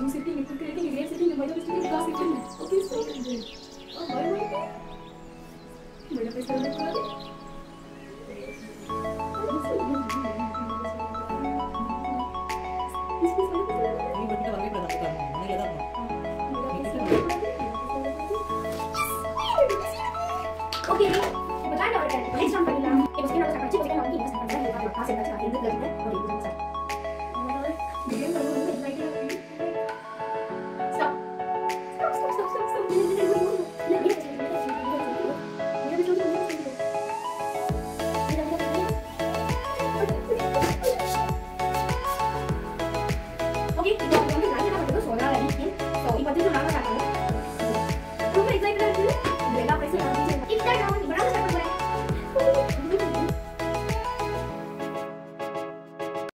Juice இருக்கு இங்க குடுக்குற இருக்கு இங்க கிரேப்ஸ் இருக்கு இங்க மைதா இருக்கு கிளாஸ் இருக்கு okay so ah bye bye மைதா பேச கூடாது நீ மட்டும் வரவே கூடாது உட்காரு. மனையில தான் இருக்கணும். ஓகே இப்போ டைம் ஆகுது நெக்ஸ்ட் டைம் பண்ணிடலாம் இப்போ ஸ்கின் வந்து கட்சி போட்டு நான் வந்து இன்வெஸ்ட் பண்றேன் காசு ஏதாச்சும் நான் இருந்து